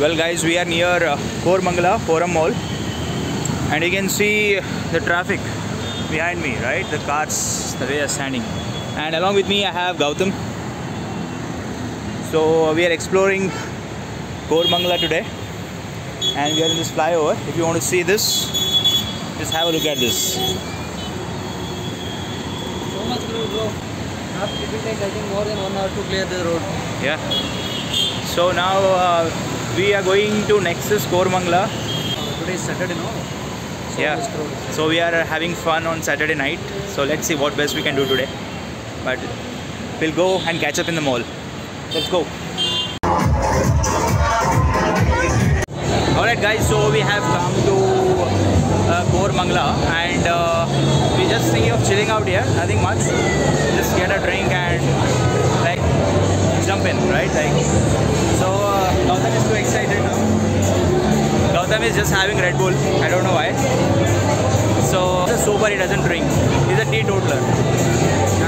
Well, guys, we are near uh, Koramangala Forum Mall, and you can see the traffic behind me, right? The cars, the way they are standing, and along with me, I have Gautam. So we are exploring Koramangala today, and we are in this flyover. If you want to see this, just have a look at this. So much crew, bro. It will take I think more than one hour to clear the road. Yeah. So now uh, we are going to Nexus Koramangala. Uh, today is Saturday, no? So Yeah. So we are having fun on Saturday night. So let's see what best we can do today. But we'll go and catch up in the mall. Let's go. Alright guys, so we have come to uh, Koramangala and uh, we just think of chilling out here, nothing much. Just get a drink and like jump in, right? Like them is just having Red Bull. I don't know why. So, he's sober, he doesn't drink. He's a teetotaler.